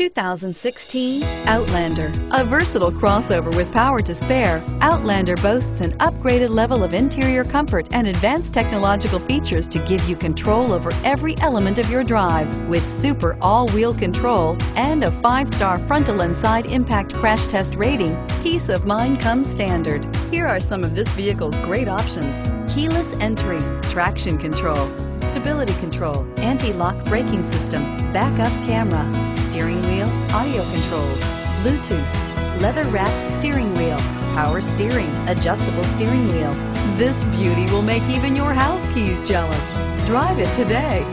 2016 Outlander. A versatile crossover with power to spare, Outlander boasts an upgraded level of interior comfort and advanced technological features to give you control over every element of your drive. With super all-wheel control and a five-star frontal and side impact crash test rating, peace of mind comes standard. Here are some of this vehicle's great options. Keyless entry, traction control, stability control, anti-lock braking system, backup camera, steering wheel, audio controls, Bluetooth, leather-wrapped steering wheel, power steering, adjustable steering wheel. This beauty will make even your house keys jealous. Drive it today.